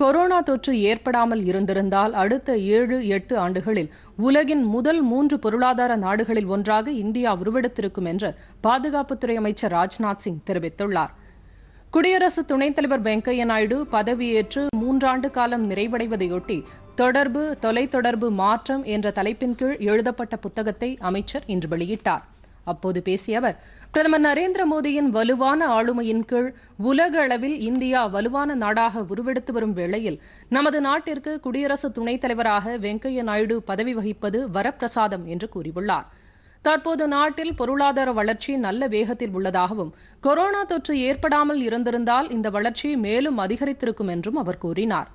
Corona தொற்று ஏற்படாமல் இருந்திருந்தால் அடுத்த ஏழு எட்டு ஆண்டுகளில் உலகின் முதல் மூன்று பொருளாதார நாடுகளில் ஒன்றாக இந்தியா உருவெடுத்திருக்கும் என்று பாதுகாப்புத்துறை அமைச்சர் ராஜ்நாத் சிங் தெரிவித்துள்ளார். குடியரசு துணைத் தலைவர் வெங்கையா நாயுடு பதவியேற்று மூன்றாண்டு காலம் நிறைவடைவதையொட்டி தொடர்பு தொலைத்தொடர்பு மாற்றம் என்ற தலைப்பின் கீழ் எழுதப்பட்ட புத்தகத்தை அமைச்சர் இன்று வெளியிட்டார். அப்போது பேசிய அவர் பிரதமர் நரேந்திர மோடியின் வலுவான ஆளுமையின் கீழ் உலக அளவில் இந்தியா வலுவான நாடாக உருவெடுத்து வரும் வேளையில் நமது நாட்டிற்கு குடியரசு துணைத் தலைவராக வெங்கையா நாயுடு பதவி வகிப்பது வரப்பிரசாதம் என்று கூறியுள்ளார். தற்போது நாட்டில் பொருளாதார வளர்ச்சி நல்ல வேகத்தில் உள்ளதாகவும் கொரோனா தொற்று ஏற்படாமல் இருந்திருந்தால் இந்த வளர்ச்சி மேலும் அதிகரித்திருக்கும் என்றும் அவர் கூறினார்.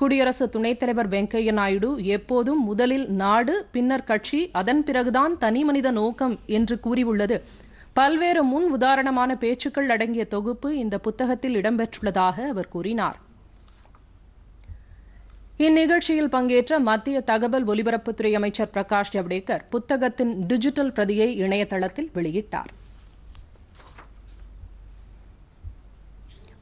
குடியரசு துணைத் தலைவர் வெங்கையா நாயுடு எப்போதும் முதலில் நாடு பின்னர் கட்சி அதன் பிறகுதான் தனிமனித நோக்கம் என்று கூறியுள்ளது. பல்வேறு முன் உதாரணமான பேச்சுக்கள் அடங்கிய தொகுப்பு இந்த புத்தகத்தில் இடம்பெற்றுள்ளதாக அவர் கூறினார். இந்நிகழ்ச்சியில் பங்கேற்ற மத்திய தகவல் ஒலிபரப்புத்துறை அமைச்சர் பிரகாஷ் ஜவடேகர் புத்தகத்தின் டிஜிட்டல் பிரதியை இணையதளத்தில் வெளியிட்டார்.